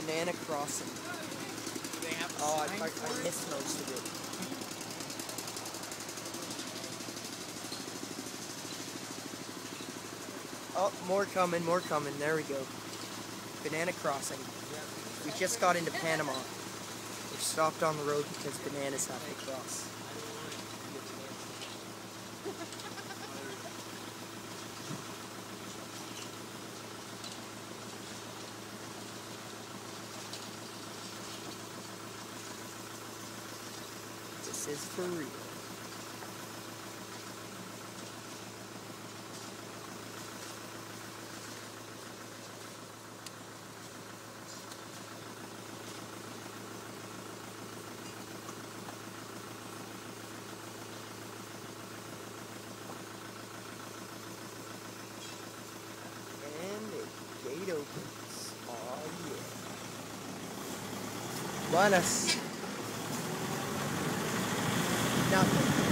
Banana Crossing. They have a Oh, I, I, I missed most of it. Oh, more coming, more coming. There we go. Banana Crossing. We just got into Panama. We stopped on the road because bananas have to cross. This is for real. Opens. Buenas. Nothing.